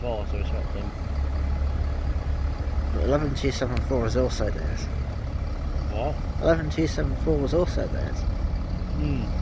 11274, so we swapped him. But 11274 is also theirs. What? 11274 was also theirs. Hmm.